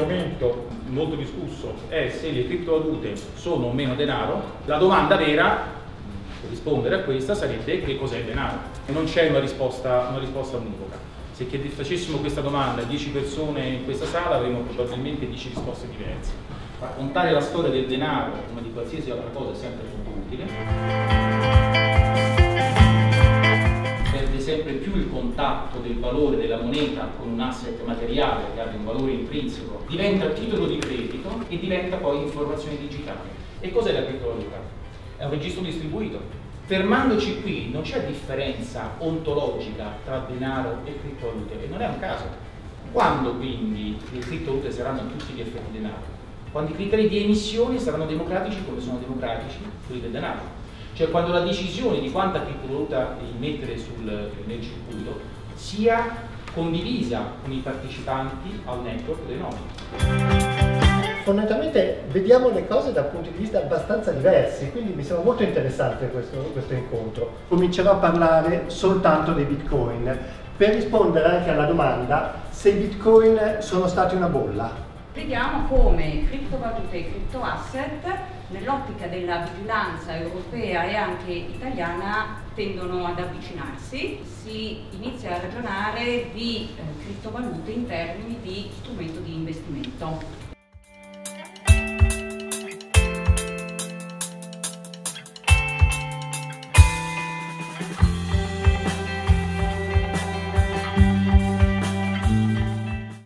l'argomento molto discusso è se le criptovalute sono o meno denaro, la domanda vera per rispondere a questa sarebbe che cos'è denaro. Non c'è una risposta, una risposta univoca. Se facessimo questa domanda a 10 persone in questa sala avremmo probabilmente 10 risposte diverse. Raccontare la storia del denaro come di qualsiasi altra cosa è sempre molto utile più il contatto del valore della moneta con un asset materiale che abbia un valore intrinseco, diventa titolo di credito e diventa poi informazione digitale. E cos'è la criptovaluta? È un registro distribuito. Fermandoci qui non c'è differenza ontologica tra denaro e criptovalute e non è un caso. Quando quindi le criptovalute saranno tutti gli effetti denaro? Quando i criteri di emissione saranno democratici come sono democratici quelli del denaro cioè quando la decisione di quanta criptovaluta immettere sul, nel circuito sia condivisa con i partecipanti al network dei nodi. Fondamentalmente vediamo le cose da punti di vista abbastanza diversi, quindi mi sembra molto interessante questo, questo incontro. Comincerò a parlare soltanto dei bitcoin per rispondere anche alla domanda se i bitcoin sono stati una bolla. Vediamo come criptovalute e criptoasset nell'ottica della vigilanza europea e anche italiana tendono ad avvicinarsi, si inizia a ragionare di eh, criptovalute in termini di strumento di investimento.